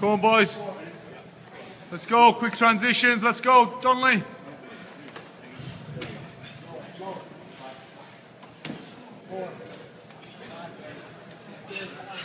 Come on, boys. Let's go. Quick transitions. Let's go, Donnelly. Four, five, six, seven,